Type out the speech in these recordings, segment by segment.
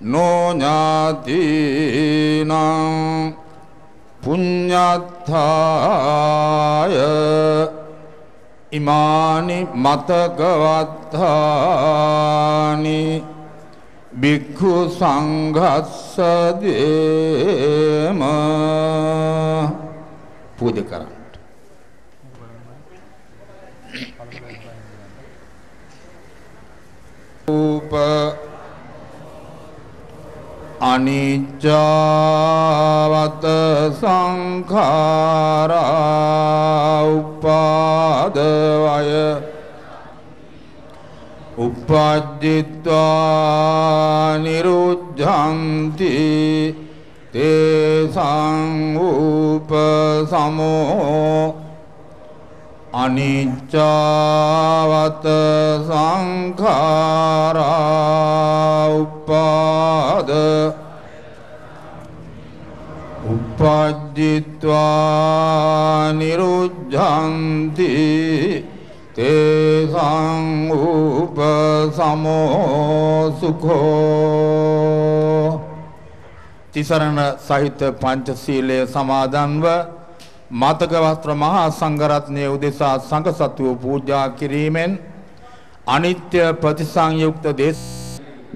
නොඥාතිනං පුඤ්ඤත්ථාය ඉමානි මතකවත්තානි භික්ඛු සංඝස්ස දේම පූජා කරන්න රූප අනිච්චවත සංඛාරා උපාදවය. උපජ්ජිත්වා නිරුද්ධಂತಿ තේසං උපසමෝ. අනිච්චවත සංඛාරා උපාද උපජ්ජිත්වා නිරුද්ධಂತಿ තේසං උපසමෝ සුඛෝ තිසරණ සහිත පංචශීලය සමාදන්ව මතක වස්ත්‍ර මහා සංඝරත්නය උදෙසා සංඝ සතුව පූජා කිරීමෙන් අනිත්‍ය ප්‍රතිසංයුක්ත දේශ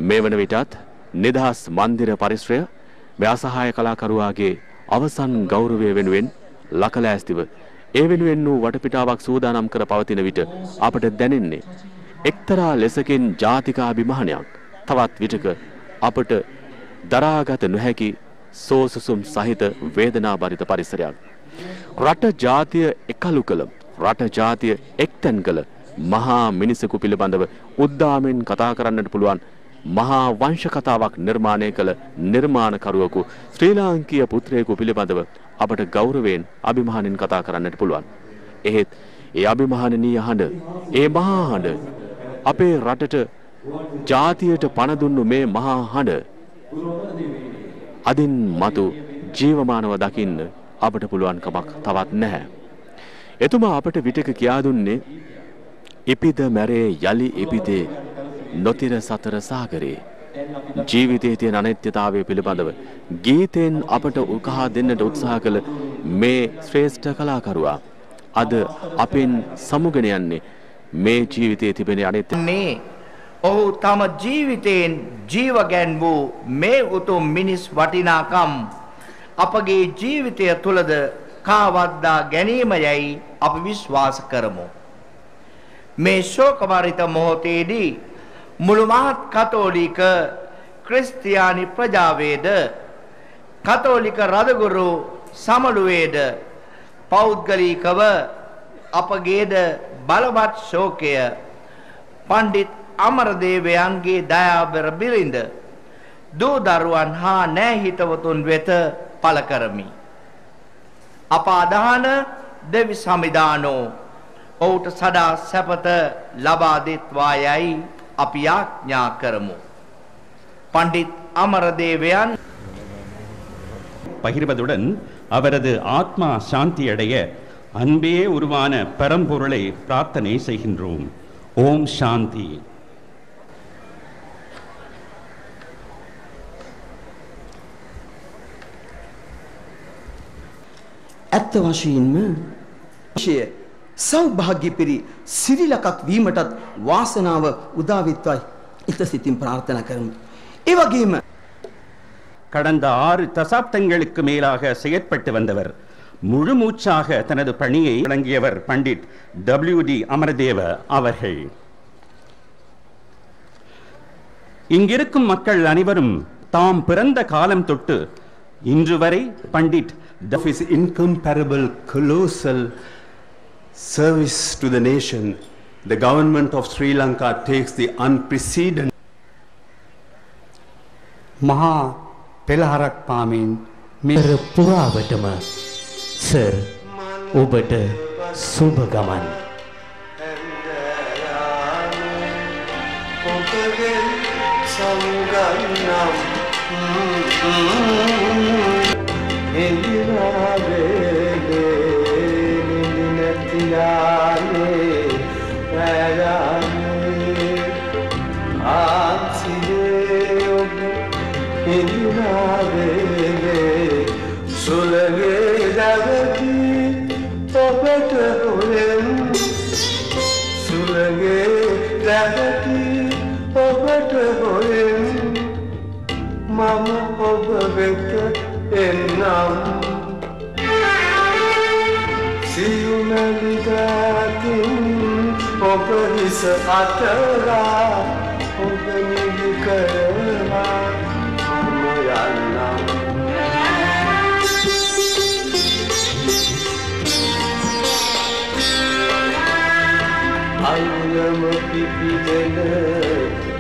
මේ වන විටත් නිදහස් මන්දිර පරිශ්‍රය ව්‍යාසහාය කලාකරුවාගේ අවසන් ගෞරවය වෙනුවෙන් ලකලෑස්තිව ඒ වෙනුවෙන් වූ වටපිටාවක් සූදානම් කර පවතින විට අපට දැනෙන්නේ එක්තරා ලෙසකින් ජාතිකාභිමානයක් තවත් විටක අපට දරාගත නොහැකි සෝසුසුම් සහිත වේදනාබරිත පරිසරයක්. රට ජාතිය එකලු කළ රට ජාතිය එක්තැන් කළ මහා මිනිසකු පිළිබඳව උද්දාමෙන් කතා කරන්නට පුළුවන් මහා වංශ කතාවක් නිර්මාණය කළ නිර්මාණකරුවකු ශ්‍රී ලාංකීය පුත්‍රයෙකු පිළිබඳව අපට ගෞරවයෙන් අභිමානෙන් කතා කරන්නට පුළුවන්. එහෙත් ඒ අභිමානනීය හඬ ඒ මහා හඬ අපේ රටට ජාතියට පණ දුන්නු මේ මහා හඬ අදින් මතු ජීවමානව දකින්න අපට පුළුවන්කමක් තවත් නැහැ. එතුමා අපට විටක කියා දුන්නේ ඉපිද මැරේ යලි ඉපිදේ නොතිර සතර සාගරේ ජීවිතයේ තියෙන අනිත්‍යතාවය පිළිබඳව ගීතෙන් අපට උකහා දෙන්නට උත්සාහ කළ මේ ශ්‍රේෂ්ඨ කලාකරුවා අද අපෙන් සමුගෙන යන්නේ මේ ජීවිතයේ තිබෙන අනිත්‍ය නේ ඔහු තම ජීවිතයෙන් ජීවගැන් වූ මේ උතුම් මිනිස් වටිනාකම් අපගේ ජීවිතය තුළද කාවද්දා ගැනීම යැයි අපි විශ්වාස කරමු. මේ ශෝකවරිත මොහොතේදී මුළු මහත් කතෝලික ක්‍රිස්තියානි ප්‍රජාවේද කතෝලික රදගුරු සමළුවේද පෞද්ගලීකව අපගේද බලවත් ශෝකය පණ්ඩිත් අමරදේවයන්ගේ දයාබර බිරිඳ දූ දරුවන් හා නෑහිතවතුන් වෙත පළ කරමි. අප අදහන දෙවි සමිදානෝ ඔහුට සදා සැපත ලබා දෙත්වා යයි අපි යාඥා කරමු. பண்டித் அமரதேவயான் பகிர்வதுடன் அவரது ஆத்மா சாந்தியடைய அன்பே உருவான பரம்பொருளை பிரார்த்தனை செய்கின்றோம் ஓம் சாந்தி ඇත්ත වශයෙන්ම ශය සෞභාග්‍ය පිරි සිරිලකක් වීමටත් වාසනාව උදාවිත්වයි ඉත සිතින් ප්‍රාර්ථනා කරමු. ඒ වගේම கடந்த ஆறு தசாப்தங்களுக்கு மேலாக செயற்பட்டு வந்தவர் முழு மூச்சாக தனது பணியை வழங்கியவர் பண்டிட் டபிள்யூ டி அமரதேவ அவர்கள் இங்கிருக்கும் மக்கள் அனைவரும் தாம் பிறந்த காலம் தொட்டு இன்று வரை Pandit of his incomparable, colossal service to the nation, the government of Sri Lanka takes the unprecedented මහා පෙළහරක් පාමින් මෙර පුරාවටම සර් ඔබට සුභ ගමන් සමුගන්නම් සියුමැලිගාතින් ඔබ හිස අතලා ඔබ නිදි කරලා මම යන්නම් අයුලම පිපිදෙන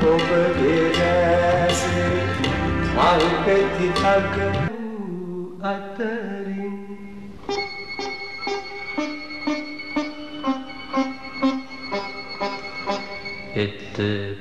ඔබගේ රැසේ මල් පෙති අග අතරින් එතකොට ඒ